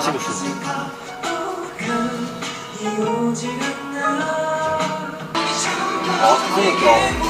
잘생겼어. 아, 그러니까.